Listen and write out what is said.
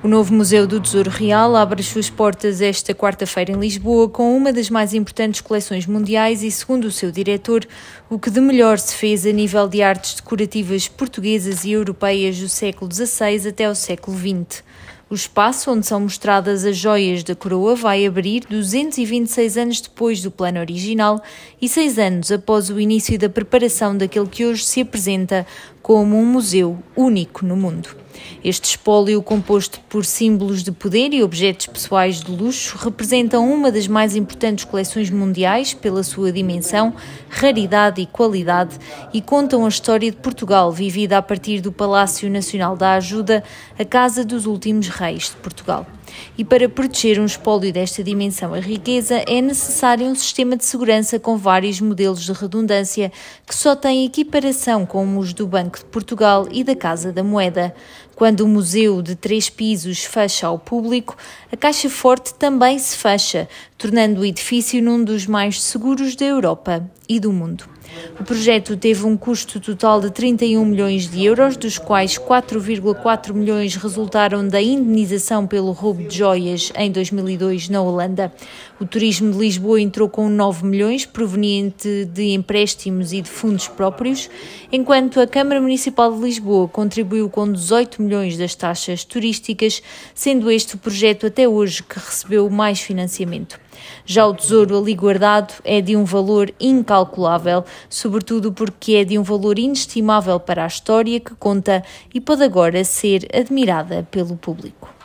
O novo Museu do Tesouro Real abre as suas portas esta quarta-feira em Lisboa com uma das mais importantes coleções mundiais e, segundo o seu diretor, o que de melhor se fez a nível de artes decorativas portuguesas e europeias do século XVI até ao século XX. O espaço onde são mostradas as joias da coroa vai abrir 226 anos depois do plano original e seis anos após o início da preparação daquele que hoje se apresenta como um museu único no mundo. Este espólio, composto por símbolos de poder e objetos pessoais de luxo, representa uma das mais importantes coleções mundiais pela sua dimensão, raridade e qualidade e contam a história de Portugal, vivida a partir do Palácio Nacional da Ajuda, a casa dos últimos reis de Portugal. E para proteger um espólio desta dimensão e riqueza é necessário um sistema de segurança com vários modelos de redundância que só têm equiparação com os do Banco de Portugal e da Casa da Moeda. Quando o museu de três pisos fecha ao público, a Caixa Forte também se fecha, tornando o edifício num dos mais seguros da Europa e do mundo. O projeto teve um custo total de 31 milhões de euros, dos quais 4,4 milhões resultaram da indenização pelo roubo de joias em 2002 na Holanda. O turismo de Lisboa entrou com 9 milhões, proveniente de empréstimos e de fundos próprios, enquanto a Câmara Municipal de Lisboa contribuiu com 18 milhões das taxas turísticas, sendo este o projeto até hoje que recebeu mais financiamento. Já o tesouro ali guardado é de um valor incalculável, sobretudo porque é de um valor inestimável para a história que conta e pode agora ser admirada pelo público.